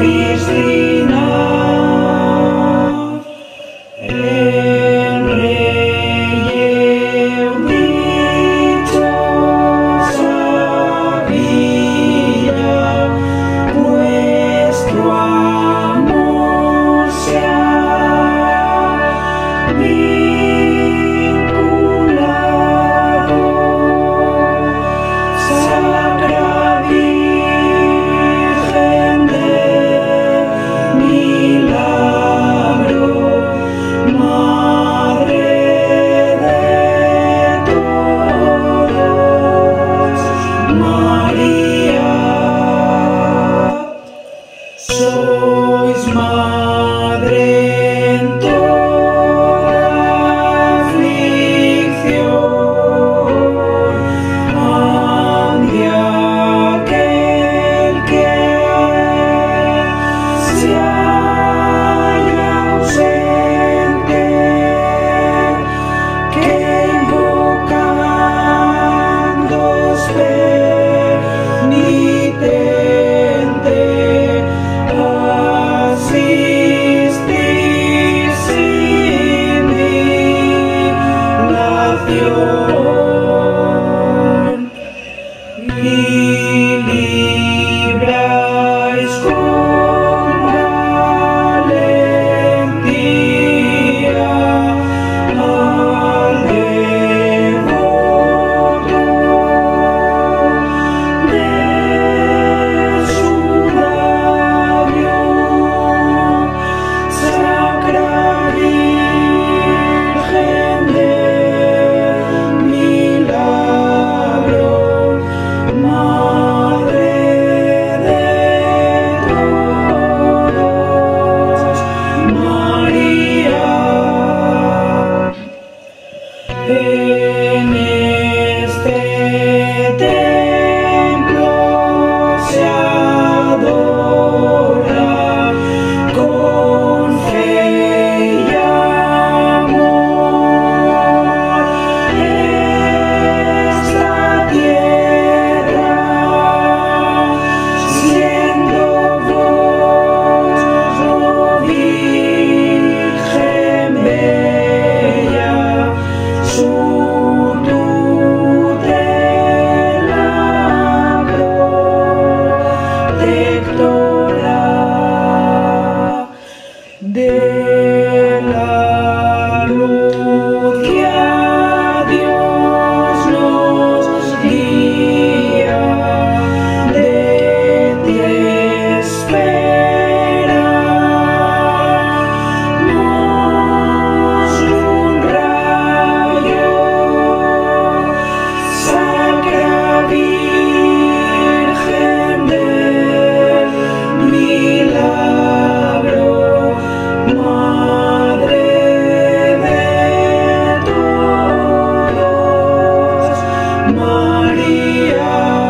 We see now. show. Maria.